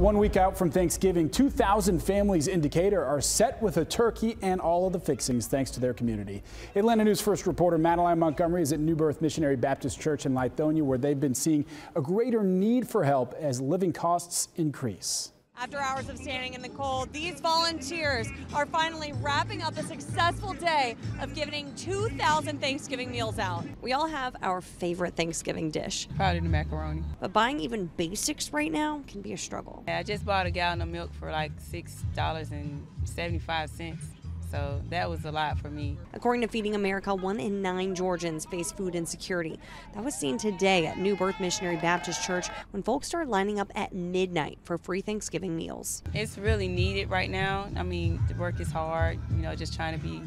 One week out from Thanksgiving, 2,000 families in Decatur are set with a turkey and all of the fixings thanks to their community. Atlanta News First reporter Madeline Montgomery is at New Birth Missionary Baptist Church in Lithonia where they've been seeing a greater need for help as living costs increase. After hours of standing in the cold, these volunteers are finally wrapping up a successful day of giving 2,000 Thanksgiving meals out. We all have our favorite Thanksgiving dish. Probably the macaroni. But buying even basics right now can be a struggle. Yeah, I just bought a gallon of milk for like $6.75. So that was a lot for me. According to Feeding America, one in nine Georgians face food insecurity. That was seen today at New Birth Missionary Baptist Church when folks started lining up at midnight for free Thanksgiving meals. It's really needed right now. I mean, the work is hard. You know, just trying to be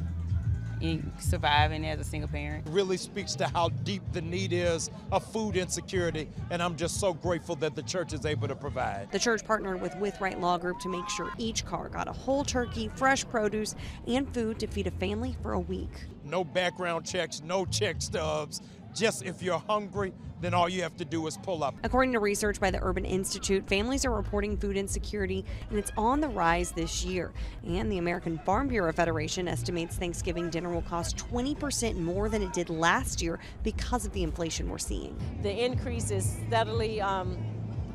in, surviving as a single parent. really speaks to how deep the need is of food insecurity, and I'm just so grateful that the church is able to provide. The church partnered with Witherite Law Group to make sure each car got a whole turkey, fresh produce, and food to feed a family for a week. No background checks, no check stubs. Just if you're hungry, then all you have to do is pull up. According to research by the Urban Institute, families are reporting food insecurity and it's on the rise this year. And the American Farm Bureau Federation estimates Thanksgiving dinner will cost 20% more than it did last year because of the inflation we're seeing. the increase is steadily um,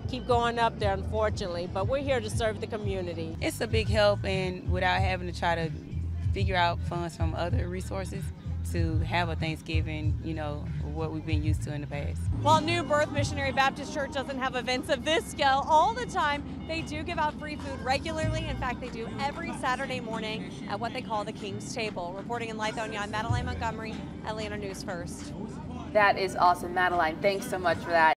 keep going up there, unfortunately. But we're here to serve the community. It's a big help, and without having to try to figure out funds from other resources to have a Thanksgiving, you know, what we've been used to in the past. While New Birth Missionary Baptist Church doesn't have events of this scale all the time, they do give out free food regularly. In fact, they do every Saturday morning at what they call the King's Table. Reporting in Lithonia, I'm Madeline Montgomery, Atlanta News First. That is awesome, Madeline. Thanks so much for that.